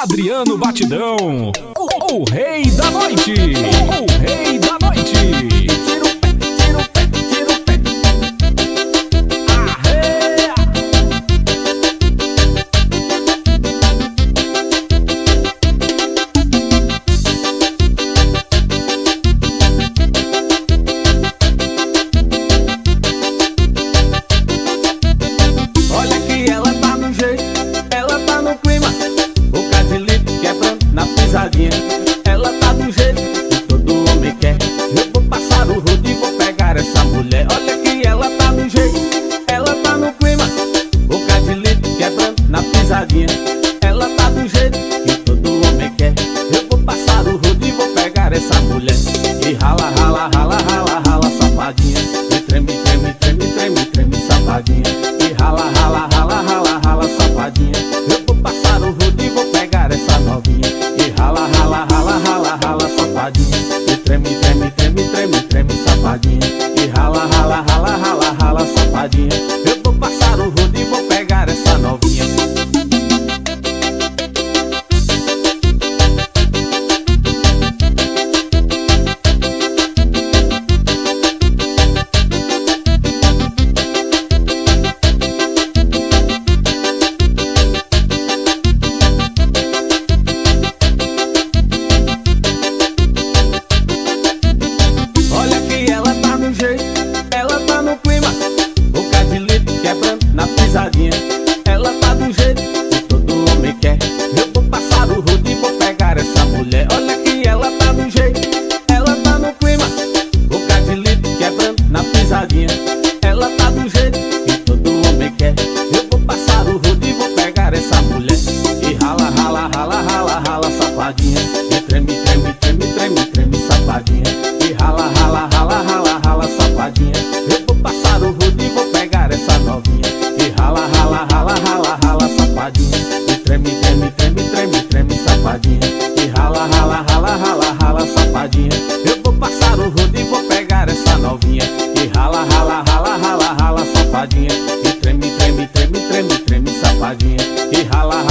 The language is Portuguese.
Adriano Batidão, o, o rei da noite. O rei da rala, rala, rala, rala, safadinha. E treme, treme, treme, treme, treme, safadinha. E rala, rala, rala, rala, rala, safadinha. Eu vou passar o rodo e vou pegar essa novinha. E rala, rala, rala, rala, rala, safadinha. E treme, treme, treme, treme, treme, safadinha. E rala, rala, rala, rala, rala, safadinha. safadinha e rala,